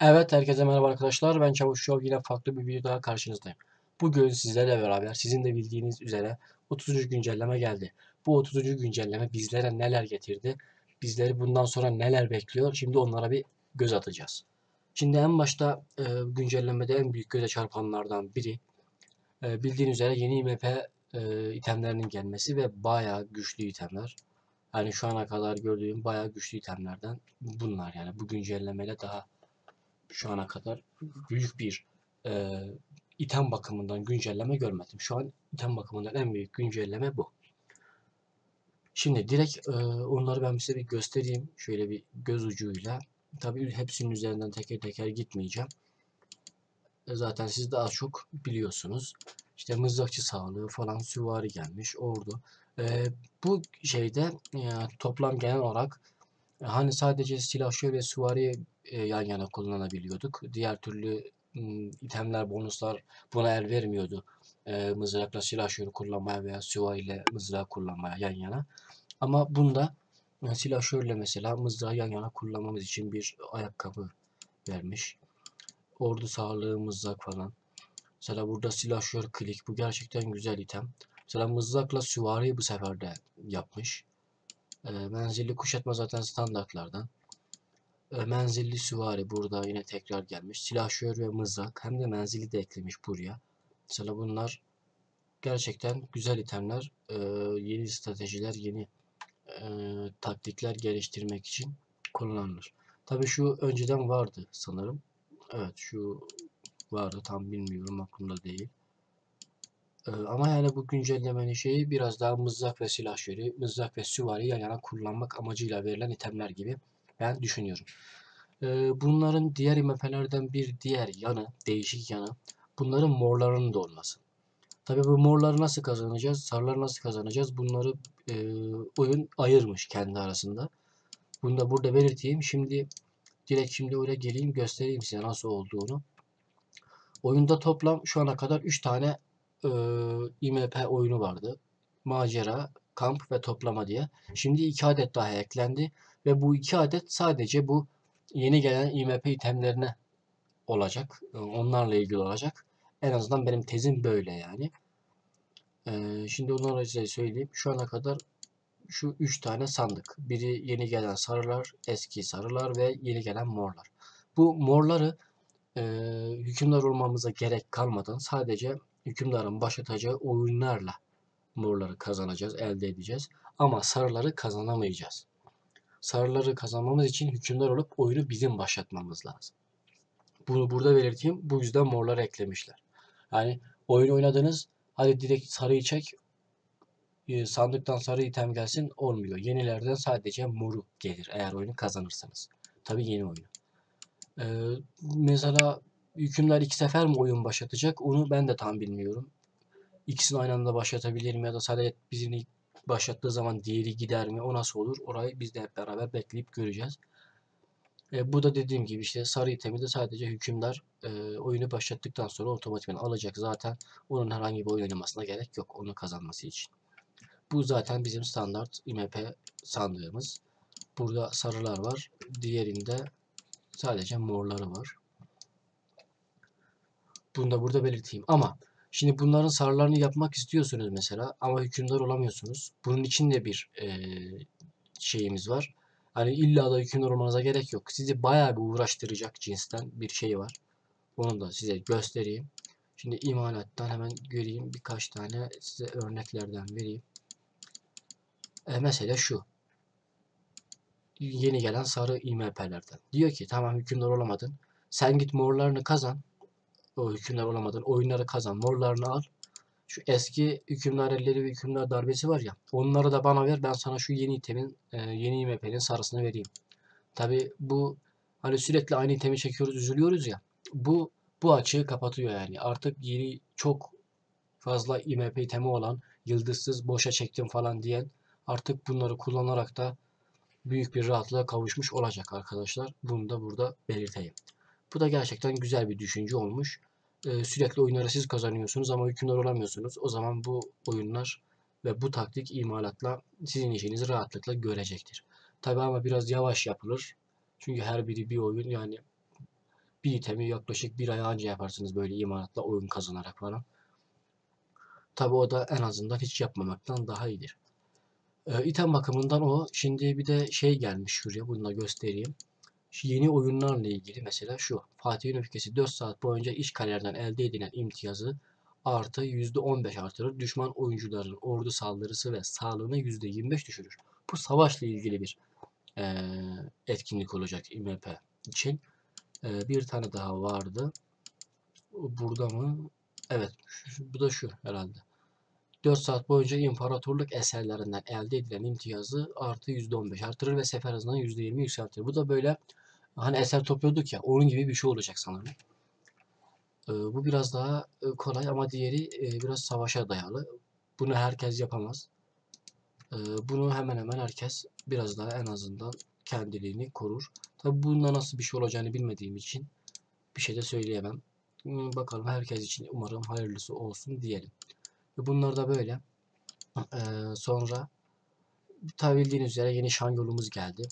Evet herkese merhaba arkadaşlar. Ben Çavuş Show yine farklı bir video daha karşınızdayım. Bugün sizlerle beraber sizin de bildiğiniz üzere 30. güncelleme geldi. Bu 30. güncelleme bizlere neler getirdi? Bizleri bundan sonra neler bekliyor? Şimdi onlara bir göz atacağız. Şimdi en başta e, güncellemede en büyük göze çarpanlardan biri e, bildiğiniz üzere yeni IMP e, itemlerinin gelmesi ve bayağı güçlü itemler. Yani şu ana kadar gördüğüm bayağı güçlü itemlerden bunlar yani bu güncellemeyle daha şu ana kadar büyük bir e, item bakımından güncelleme görmedim. Şu an item bakımından en büyük güncelleme bu. Şimdi direkt e, onları ben size bir göstereyim. Şöyle bir göz ucuyla. Tabii hepsinin üzerinden teker teker gitmeyeceğim. E, zaten siz daha çok biliyorsunuz. İşte mızrakçı sağlığı falan süvari gelmiş. Ordu. E, bu şeyde e, toplam genel olarak e, hani sadece silahşör ve süvari e, yan yana kullanabiliyorduk. Diğer türlü itemler, bonuslar buna el vermiyordu. E, mızrakla silahşörü kullanmaya veya süvariyle mızrağı kullanmaya yan yana. Ama bunda e, silahşörle mesela mızrağı yan yana kullanmamız için bir ayakkabı vermiş. Ordu sağlığı, mızrak falan. Mesela burada silahşör klik. Bu gerçekten güzel item. Mesela mızrakla süvariyi bu sefer de yapmış. E, menzilli kuşatma zaten standartlardan. Menzilli süvari burada yine tekrar gelmiş. Silahşör ve mızrak hem de menzili de eklemiş buraya. Mesela bunlar gerçekten güzel itemler. E, yeni stratejiler, yeni e, taktikler geliştirmek için kullanılır. Tabii şu önceden vardı sanırım. Evet şu vardı tam bilmiyorum aklımda değil. Ee, ama yani bu güncellemenin şeyi biraz daha mızrak ve silahşörü, mızrak ve süvari yan yana kullanmak amacıyla verilen itemler gibi ben düşünüyorum. Bunların diğer IMP'lerden bir diğer yanı, değişik yanı, bunların morlarının da olması. Tabi bu morları nasıl kazanacağız, sarıları nasıl kazanacağız bunları oyun ayırmış kendi arasında. Bunu da burada belirteyim. Şimdi direkt şimdi oraya geleyim göstereyim size nasıl olduğunu. Oyunda toplam şu ana kadar 3 tane e, IMP oyunu vardı. Macera, kamp ve toplama diye. Şimdi 2 adet daha eklendi ve bu 2 adet sadece bu yeni gelen IMP itemlerine olacak. E, onlarla ilgili olacak. En azından benim tezim böyle yani. E, şimdi onları size söyleyeyim. Şu ana kadar şu 3 tane sandık. Biri yeni gelen sarılar, eski sarılar ve yeni gelen morlar. Bu morları e, hükümdar olmamıza gerek kalmadan sadece hükümdarın başlatacağı oyunlarla morları kazanacağız, elde edeceğiz. Ama sarıları kazanamayacağız. Sarıları kazanmamız için hükümdar olup oyunu bizim başlatmamız lazım. Bunu burada belirteyim. Bu yüzden morları eklemişler. Yani oyun oynadınız, hadi direkt sarıyı çek, e, sandıktan sarı item gelsin olmuyor. Yenilerden sadece moru gelir eğer oyunu kazanırsanız. Tabi yeni oyunu. Ee, mesela hükümler iki sefer mi oyun başlatacak onu ben de tam bilmiyorum. İkisini aynı anda başlatabilir mi ya da sadece birini başlattığı zaman diğeri gider mi o nasıl olur orayı biz de hep beraber bekleyip göreceğiz. E, bu da dediğim gibi işte sarı itemi de sadece hükümdar e, oyunu başlattıktan sonra otomatikman alacak. Zaten onun herhangi bir oyun oynamasına gerek yok onu kazanması için. Bu zaten bizim standart IMP sandığımız. Burada sarılar var. Diğerinde sadece morları var. Bunu da burada belirteyim. Ama şimdi bunların sarılarını yapmak istiyorsunuz mesela ama hükümdar olamıyorsunuz. Bunun için de bir e, şeyimiz var. Hani illa da hükümdar olmanıza gerek yok. Sizi bayağı bir uğraştıracak cinsten bir şey var. Onu da size göstereyim. Şimdi imalattan hemen göreyim. Birkaç tane size örneklerden vereyim. E, mesela şu. Yeni gelen sarı IMP'lerden. Diyor ki tamam hükümdar olamadın. Sen git morlarını kazan. O hükümdar olamadın. Oyunları kazan. Morlarını al. Şu eski hükümdar elleri ve hükümdar darbesi var ya. Onları da bana ver. Ben sana şu yeni itemin, e, yeni IMP'nin sarısını vereyim. Tabi bu hani sürekli aynı itemi çekiyoruz, üzülüyoruz ya. Bu bu açığı kapatıyor yani. Artık yeni çok fazla IMP itemi olan, yıldızsız boşa çektim falan diyen artık bunları kullanarak da büyük bir rahatlığa kavuşmuş olacak arkadaşlar. Bunu da burada belirteyim. Bu da gerçekten güzel bir düşünce olmuş. Ee, sürekli oyunları siz kazanıyorsunuz ama hükümdar olamıyorsunuz. O zaman bu oyunlar ve bu taktik imalatla sizin işinizi rahatlıkla görecektir. Tabi ama biraz yavaş yapılır. Çünkü her biri bir oyun yani bir itemi yaklaşık bir ay anca yaparsınız böyle imalatla oyun kazanarak falan. Tabi o da en azından hiç yapmamaktan daha iyidir. Ee, item bakımından o. Şimdi bir de şey gelmiş şuraya bunu da göstereyim. Yeni oyunlarla ilgili mesela şu. Fatih'in öfkesi 4 saat boyunca iş kariyerden elde edilen imtiyazı artı %15 artırır. Düşman oyuncuların ordu saldırısı ve sağlığını %25 düşürür. Bu savaşla ilgili bir e, etkinlik olacak IMP için. E, bir tane daha vardı. Burada mı? Evet. Şu, bu da şu herhalde. 4 saat boyunca imparatorluk eserlerinden elde edilen imtiyazı artı %15 artırır ve sefer hızını %20 yükseltir. Bu da böyle hani eser topluyorduk ya onun gibi bir şey olacak sanırım. Ee, bu biraz daha e, kolay ama diğeri e, biraz savaşa dayalı. Bunu herkes yapamaz. Ee, bunu hemen hemen herkes biraz daha en azından kendiliğini korur. Tabi bunda nasıl bir şey olacağını bilmediğim için bir şey de söyleyemem. Hmm, Bakalım herkes için umarım hayırlısı olsun diyelim. Bunlar da böyle. Ee, sonra tabi bildiğiniz üzere yeni şan yolumuz geldi.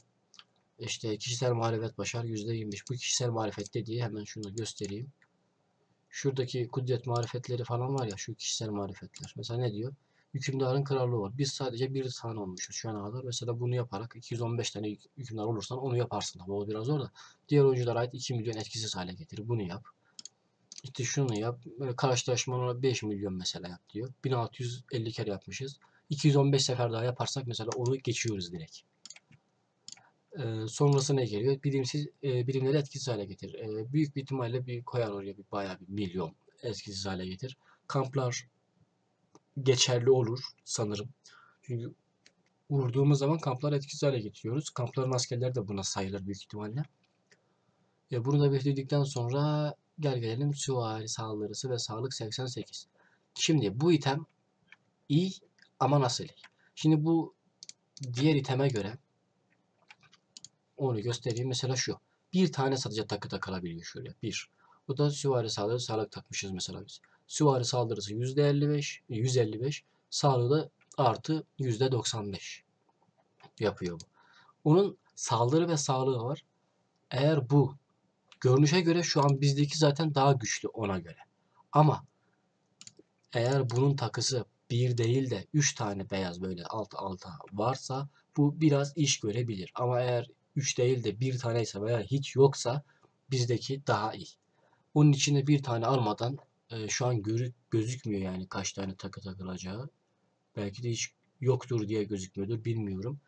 İşte kişisel marifet başar %25. Bu kişisel marifet dediği hemen şunu göstereyim. Şuradaki kudret marifetleri falan var ya şu kişisel marifetler. Mesela ne diyor? Hükümdarın krallığı var. Biz sadece bir tane olmuşuz şu ana kadar. Mesela bunu yaparak 215 tane hük- hükümdar olursan onu yaparsın. Tabii o biraz zor da. Diğer oyunculara ait 2 milyon etkisiz hale getir. Bunu yap. İşte şunu yap. Böyle karşılaşmalara 5 milyon mesela yap diyor. 1650 kere yapmışız. 215 sefer daha yaparsak mesela onu geçiyoruz direkt. Sonrası ne geliyor? Bilimsiz e, bilimleri etkisiz hale getir. Ee, büyük bir ihtimalle bir koyar oraya bir bayağı bir milyon etkisiz hale getir. Kamplar geçerli olur sanırım. Çünkü vurduğumuz zaman kamplar etkisiz hale getiriyoruz. Kampların askerleri de buna sayılır büyük ihtimalle. E, bunu da bitirdikten sonra gel gelelim süvari saldırısı ve sağlık 88. Şimdi bu item iyi ama nasıl iyi? Şimdi bu diğer iteme göre onu göstereyim. Mesela şu. Bir tane sadece takı takılabiliyor şöyle. Bir. Bu da süvari saldırısı sağlık takmışız mesela biz. Süvari saldırısı %55, 155. Sağlığı da artı %95 yapıyor bu. Onun saldırı ve sağlığı var. Eğer bu görünüşe göre şu an bizdeki zaten daha güçlü ona göre. Ama eğer bunun takısı bir değil de 3 tane beyaz böyle alt alta varsa bu biraz iş görebilir. Ama eğer 3 değil de bir tane ise veya hiç yoksa bizdeki daha iyi. Onun içinde bir tane almadan e, şu an görü, gözükmüyor yani kaç tane takı takılacağı. Belki de hiç yoktur diye gözükmüyordur bilmiyorum.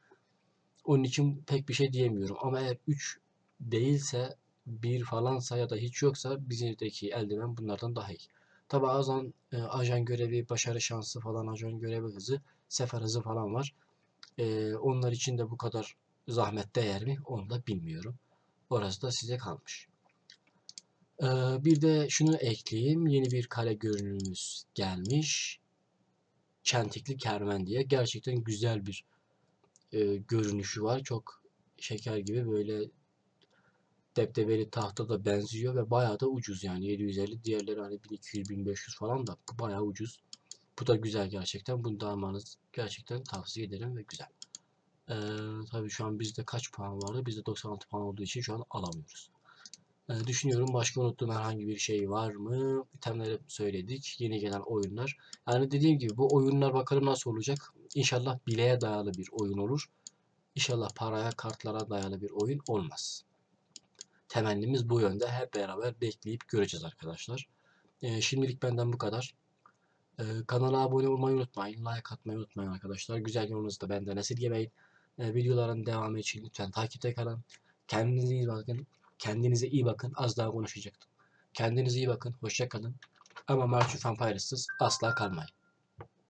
Onun için pek bir şey diyemiyorum. Ama eğer 3 değilse bir falansa ya da hiç yoksa bizimdeki eldiven bunlardan daha iyi. Tabi bazen e, ajan görevi, başarı şansı falan, ajan görevi hızı, sefer hızı falan var. E, onlar için de bu kadar zahmet değer mi? Onu da bilmiyorum. Orası da size kalmış. E, bir de şunu ekleyeyim. Yeni bir kale görünümümüz gelmiş. Çentikli Kermen diye. Gerçekten güzel bir e, görünüşü var. Çok şeker gibi böyle debdebeli tahta da benziyor ve bayağı da ucuz yani 750 diğerleri hani 1200 1500 falan da bu bayağı ucuz. Bu da güzel gerçekten. Bunu da almanız gerçekten tavsiye ederim ve güzel. Ee, tabii şu an bizde kaç puan vardı? Bizde 96 puan olduğu için şu an alamıyoruz. Ee, düşünüyorum başka unuttuğum herhangi bir şey var mı? İtemleri söyledik. Yeni gelen oyunlar. Yani dediğim gibi bu oyunlar bakalım nasıl olacak. İnşallah bileğe dayalı bir oyun olur. İnşallah paraya, kartlara dayalı bir oyun olmaz. Temennimiz bu yönde. Hep beraber bekleyip göreceğiz arkadaşlar. Ee, şimdilik benden bu kadar. Ee, kanala abone olmayı unutmayın. Like atmayı unutmayın arkadaşlar. Güzel yorumunuzu da benden esirgemeyin. Ee, videoların devamı için lütfen takipte kalın. Kendinize iyi bakın. Kendinize iyi bakın. Az daha konuşacaktım. Kendinize iyi bakın. Hoşça kalın. Ama March of asla kalmayın.